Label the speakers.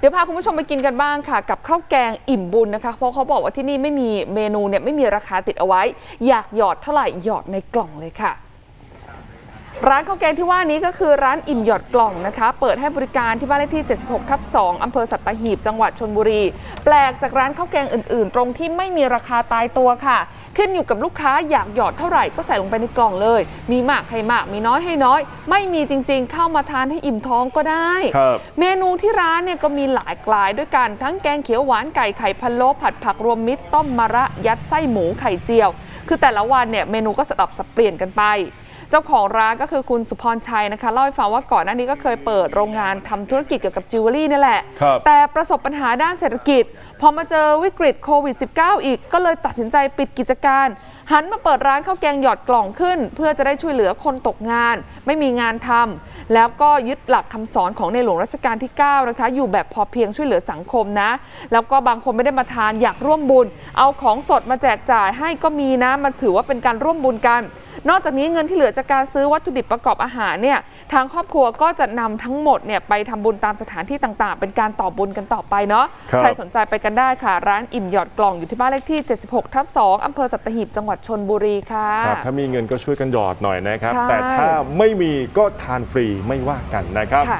Speaker 1: เดี๋ยวพาคุณผู้ชมไปกินกันบ้างค่ะ กับข้าวแกงอิ่มบุญนะคะ เพราะเขาบอกว่าที่นี่ไม่มีเมนูเนี่ยไม่มีราคาติดเอาไว้ อยากหยอดเท่าไหร่หยอดในกล่องเลยค่ะ ร้านข้าวแกงที่ว่านี้ก็คือร้านอิ่มหยอดกล่องนะคะ เปิดให้บริการที่บ้านเลขที่ 76 ทับ 2 อำเภอสัตหีบ จังหวัดชนบุรี แปลกจากร้านข้าวแกงอื่น ๆ ตรงที่ไม่มีราคาตายตัวค่ะ ขึ้นอยู่กับลูกค้าอยากหยอดเท่าไหร่ก็ใส่ลงไปในกล่องเลย มีมากให้มากมีน้อยให้น้อย ไม่มีจริงๆ เข้ามาทานให้อิ่มท้องก็ได้
Speaker 2: ครับ
Speaker 1: เมนูที่ร้านเนี่ยก็มีหลากหลายด้วยกันทั้งแกงเขียวหวานไก่ไข่พะโล้ผัดผักรวมมิตรต้มมะระยัดไส้หมูไข่เจียว คือแต่ละวันเนี่ยเมนูก็สลับสับเปลี่ยนกันไปเจ้าของร้านก็คือคุณสุพรชัยนะคะเล่าให้ฟังว่าก่อนหน้านี้ก็เคยเปิดโรงงานทำธุรกิจเกี่ยวกับจิวเวลรี่นี่แหละ
Speaker 2: ครับ
Speaker 1: แต่ประสบปัญหาด้านเศรษฐกิจ พอมาเจอวิกฤตโควิด -19 อีกก็เลยตัดสินใจปิดกิจการ หันมาเปิดร้านข้าวแกงหยอดกล่องขึ้น เพื่อจะได้ช่วยเหลือคนตกงาน ไม่มีงานทำแล้วก็ยึดหลักคำสอนของในหลวงรัชกาลที่ 9 นะคะ อยู่แบบพอเพียงช่วยเหลือสังคมนะ แล้วก็บางคนไม่ได้มาทานอยากร่วมบุญ เอาของสดมาแจกจ่ายให้ก็มีนะมันถือว่าเป็นการร่วมบุญกัน นอกจากนี้เงินที่เหลือจากการซื้อวัตถุดิบประกอบอาหารเนี่ยทางครอบครัวก็จะนำทั้งหมดเนี่ยไปทำบุญตามสถานที่ต่างๆ เป็นการต่อบุญกันต่อไปเนาะ
Speaker 2: ครับ
Speaker 1: ใครสนใจไปกันได้ค่ะ ร้านอิ่มหยอดกล่องอยู่ที่บ้านเลขที่ 76ทับ2อำเภอสัตหีบจังหวัดชนบุรีค่ะ
Speaker 2: ครับถ้ามีเงินก็ช่วยกันหยอดหน่อยนะครับ
Speaker 1: ใช่
Speaker 2: แต่ถ้าไม่มีก็ทานฟรีไม่ว่ากันนะครับ
Speaker 1: ค่ะ